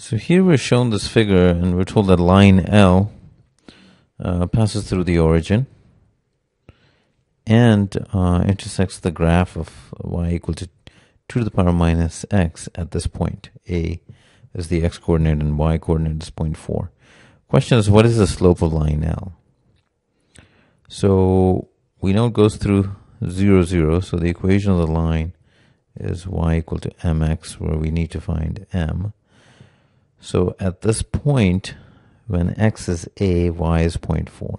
So here we're shown this figure, and we're told that line L uh, passes through the origin and uh, intersects the graph of y equal to 2 to the power minus x at this point. A is the x coordinate and y coordinate is 0.4. Question is, what is the slope of line L? So we know it goes through 0, 0, so the equation of the line is y equal to mx, where we need to find m. So at this point, when x is a, y is 0.4.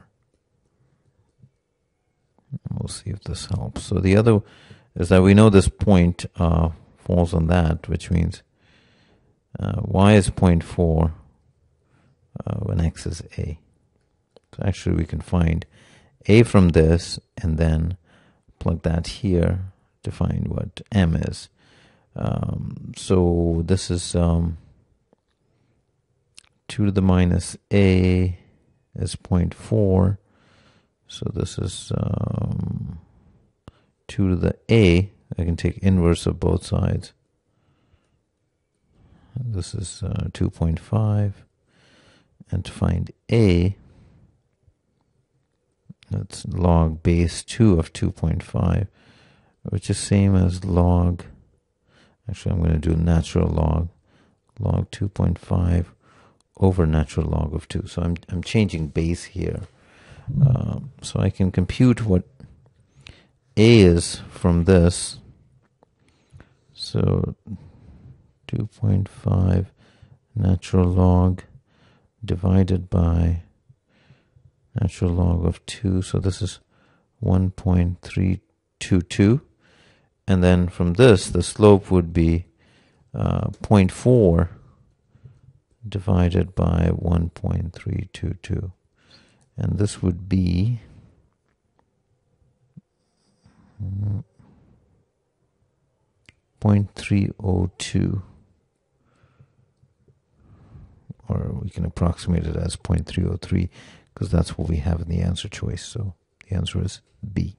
We'll see if this helps. So the other is that we know this point uh, falls on that, which means uh, y is 0.4 uh, when x is a. So actually we can find a from this and then plug that here to find what m is. Um, so this is um, 2 to the minus a is 0.4. So this is um, 2 to the a. I can take inverse of both sides. This is uh, 2.5. And to find a, that's log base 2 of 2.5, which is same as log, actually I'm going to do natural log, log 2.5 over natural log of 2. So I'm, I'm changing base here. Um, so I can compute what A is from this. So 2.5 natural log divided by natural log of 2. So this is 1.322. And then from this, the slope would be uh, 0.4 divided by 1.322. And this would be mm, 0.302 or we can approximate it as 0.303 because that's what we have in the answer choice. So the answer is B.